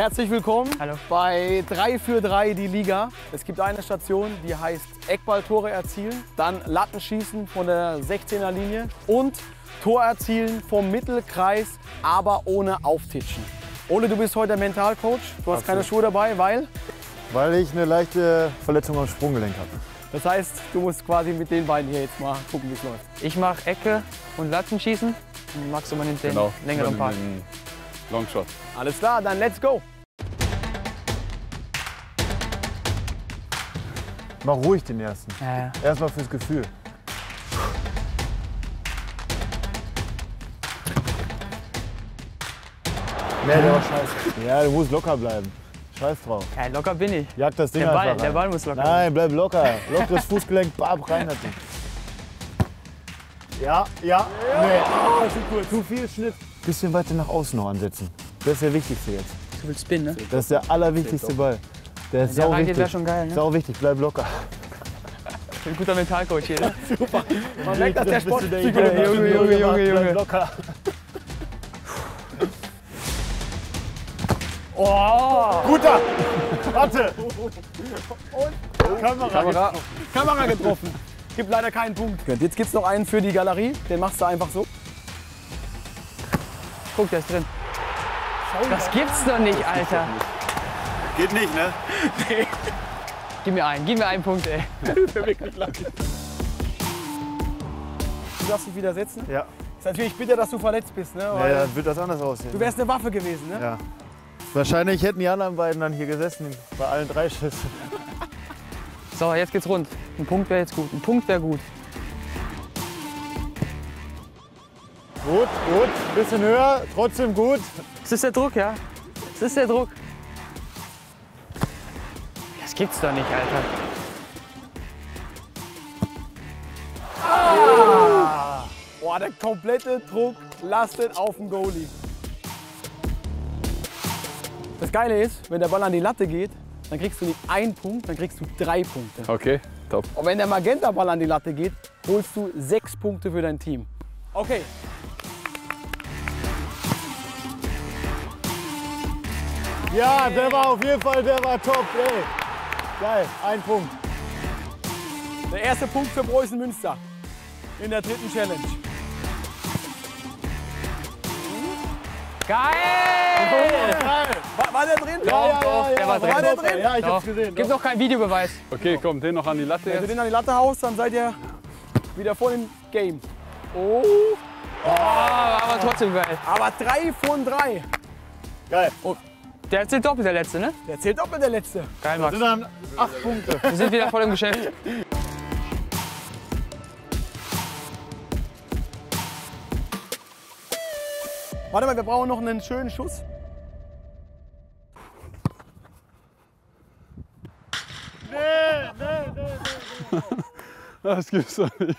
Herzlich willkommen Hallo. bei 3 für 3 die Liga. Es gibt eine Station, die heißt Eckballtore erzielen, dann Lattenschießen von der 16er Linie und Tor erzielen vom Mittelkreis, aber ohne Auftitschen. Ole, du bist heute Mentalcoach. Du hast keine Schuhe dabei, weil Weil ich eine leichte Verletzung am Sprunggelenk habe. das heißt, du musst quasi mit den beiden hier jetzt mal gucken, wie es läuft. Ich mache Ecke und Lattenschießen. Und Max übernimmt den Genau. längeren Part. Longshot. Alles klar, dann let's go. Mach ruhig den ersten. Ja, ja. Erstmal fürs Gefühl. Nee, der war scheiße. Ja, du musst locker bleiben. Scheiß drauf. ja, locker bin ich. Jag das Ding Der Ball, einfach rein. der Ball muss locker Nein, bleib locker. Lockeres Fußgelenk, bab rein das Ding. Ja, ja, nee. Zu viel Schnitt. Bisschen weiter nach außen noch ansetzen. Das ist der wichtigste jetzt. Du willst Spin, ne? Das ist der allerwichtigste Ball. Der ist Der sau wichtig. wäre schon geil, ne? Sau wichtig, bleib locker. Ich bin ein guter Mentalcoach hier, ne? Man merkt, dass der Sport Junge, Junge, Junge, Junge. locker. Oh! Guter! Warte! Kamera. Kamera, Kamera getroffen. Gibt leider keinen Punkt. Jetzt gibt es noch einen für die Galerie. Den machst du einfach so. Guck, der ist drin. Das gibt's doch nicht, Alter. Geht nicht, ne? Gib mir einen, gib mir einen Punkt, ey. Du darfst dich wieder setzen. Ja. Ist natürlich bitter, dass du verletzt bist. Ne? ja, Weil dann wird das anders aussehen. Du wärst eine Waffe gewesen. Ne? ja. Wahrscheinlich hätten die anderen beiden dann hier gesessen bei allen drei Schüssen. So, jetzt geht's rund. Ein Punkt wäre jetzt gut. Ein Punkt wäre gut. Gut, gut. Bisschen höher, trotzdem gut. Das ist der Druck, ja? Das ist der Druck. Das gibt's doch nicht, Alter. Boah, der komplette Druck lastet auf dem Goalie. Das Geile ist, wenn der Ball an die Latte geht, dann kriegst du nicht einen Punkt, dann kriegst du drei Punkte. Okay, top. Und wenn der Magenta-Ball an die Latte geht, holst du sechs Punkte für dein Team. Okay. Ja, der war auf jeden Fall, der war top. Ey. Geil, ein Punkt. Der erste Punkt für Preußen Münster in der dritten Challenge. Geil! War, war der drin? Ja, ja, ja, der war drin. War der drin? Ja, ich Doch. hab's gesehen. Gibt noch keinen Videobeweis. Okay, komm, den noch an die Latte Wenn du jetzt. den an die Latte haust, dann seid ihr wieder voll im Game. Oh, Ah, aber trotzdem geil. aber drei von drei. Geil. Der zählt doppelt, der letzte, ne? Der zählt doppelt der letzte. Geil, Max. sind dann acht Punkte. Wir sind wieder voll im Geschäft. Warte mal, wir brauchen noch einen schönen Schuss. Das gibt's doch nicht.